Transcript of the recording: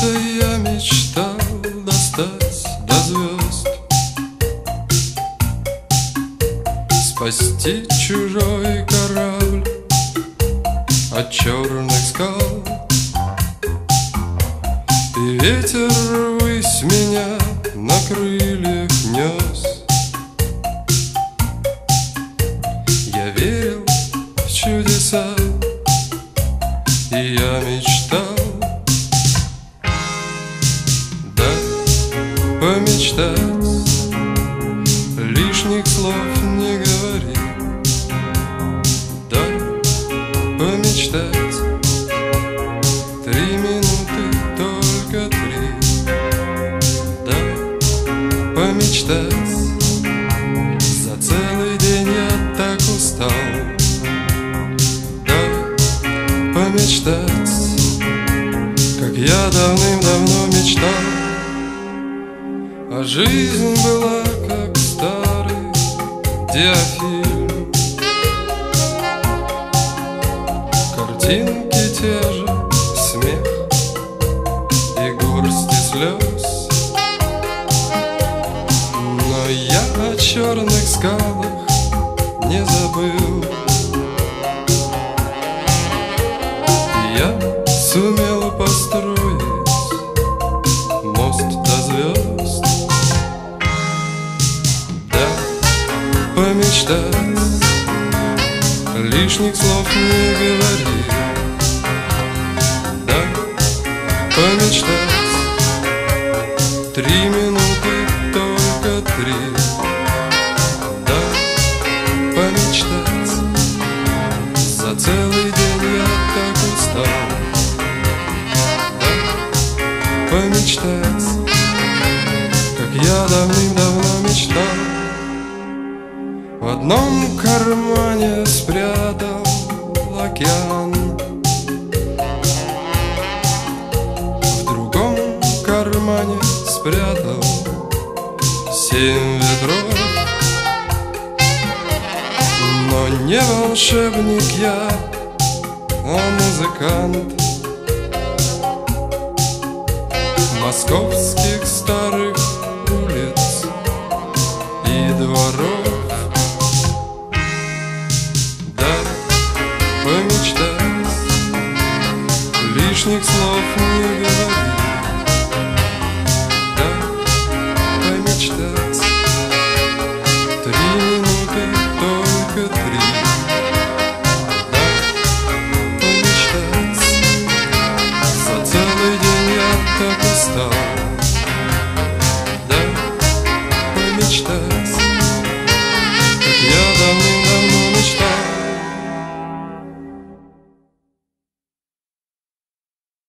Когда-то я мечтал достать до звезд. Спасти чужой корабль от черных скал. И ветер высь меня на крыльях нес помечтать Лишних слов не говори. Да, помечтать. Три минуты, только три. Да, помечтать. За целый день я так устал. Да, помечтать. Как я давным-давно мечтал А жизнь была как старый диафильм. Картинки те же, смех и горсти слез. Но я о черных скалах не забыл. Я сумел помечтать Лишних слов не говори. Да, помечтать. Три минуты, только три. Да, помечтать. За целый день я так устал. Да, помечтать. Как я давным-давно одном кармане спрятал океан. В другом кармане спрятал семь ветров. Но не волшебник я, а музыкант. Московских старых улиц и дворов лишних слов не говори.